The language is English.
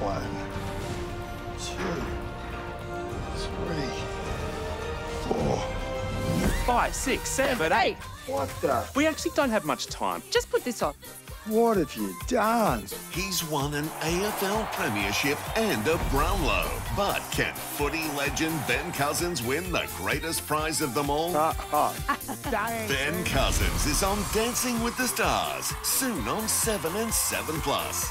One, two, three, four, five, six, seven, eight. What the? We actually don't have much time. Just put this on. What have you done? He's won an AFL Premiership and a Brownlow. But can footy legend Ben Cousins win the greatest prize of them all? Uh, uh. Ben Cousins is on Dancing with the Stars, soon on 7 and 7 Plus.